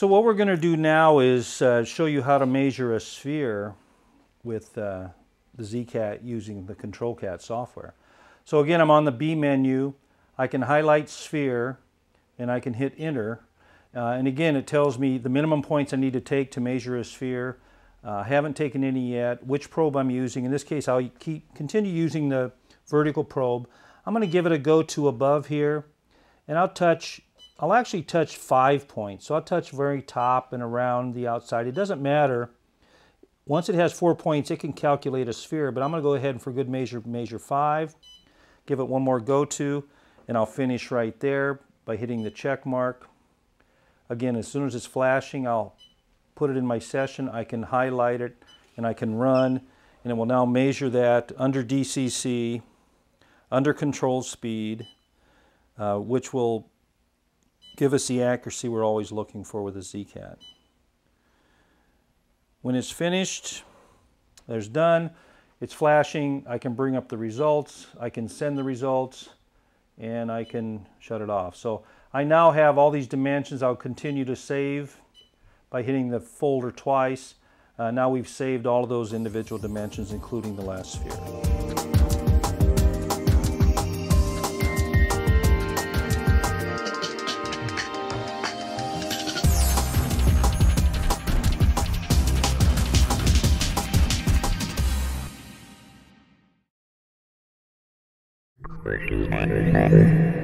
So what we're going to do now is uh, show you how to measure a sphere with uh, the ZCAT using the ControlCat software. So again, I'm on the B menu. I can highlight sphere and I can hit enter. Uh, and again, it tells me the minimum points I need to take to measure a sphere. Uh, I haven't taken any yet, which probe I'm using. In this case, I'll keep continue using the vertical probe. I'm going to give it a go to above here and I'll touch I'll actually touch five points. So I'll touch very top and around the outside. It doesn't matter. Once it has four points, it can calculate a sphere, but I'm gonna go ahead and for good measure, measure five, give it one more go to, and I'll finish right there by hitting the check mark. Again, as soon as it's flashing, I'll put it in my session. I can highlight it and I can run, and it will now measure that under DCC, under control speed, uh, which will give us the accuracy we're always looking for with a ZCAT. When it's finished, there's done. It's flashing. I can bring up the results. I can send the results and I can shut it off. So I now have all these dimensions. I'll continue to save by hitting the folder twice. Uh, now we've saved all of those individual dimensions, including the last sphere. Where does my head?